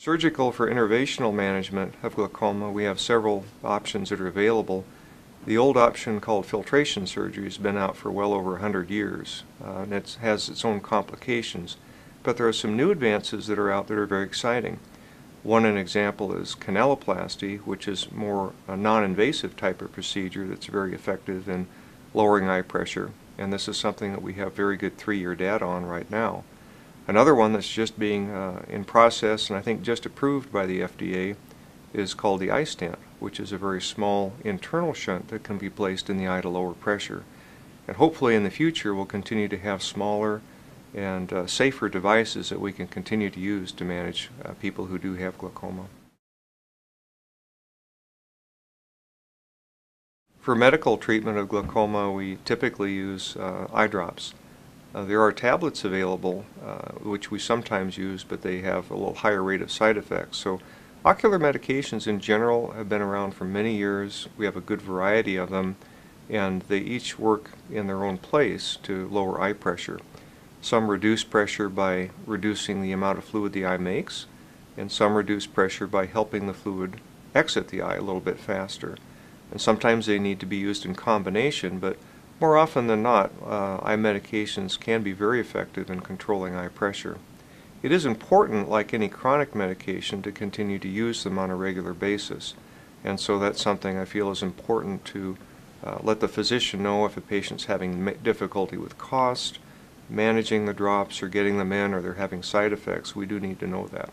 Surgical for interventional management of glaucoma, we have several options that are available. The old option called filtration surgery has been out for well over 100 years, uh, and it has its own complications. But there are some new advances that are out that are very exciting. One an example is canaloplasty, which is more a non-invasive type of procedure that's very effective in lowering eye pressure, and this is something that we have very good three-year data on right now. Another one that's just being uh, in process and I think just approved by the FDA is called the iStent, which is a very small internal shunt that can be placed in the eye to lower pressure. And hopefully in the future we'll continue to have smaller and uh, safer devices that we can continue to use to manage uh, people who do have glaucoma. For medical treatment of glaucoma, we typically use uh, eye drops. Uh, there are tablets available, uh, which we sometimes use, but they have a little higher rate of side effects. So ocular medications in general have been around for many years. We have a good variety of them, and they each work in their own place to lower eye pressure. Some reduce pressure by reducing the amount of fluid the eye makes, and some reduce pressure by helping the fluid exit the eye a little bit faster. And sometimes they need to be used in combination, but more often than not, uh, eye medications can be very effective in controlling eye pressure. It is important, like any chronic medication, to continue to use them on a regular basis. And so that's something I feel is important to uh, let the physician know if a patient's having difficulty with cost, managing the drops or getting them in, or they're having side effects. We do need to know that.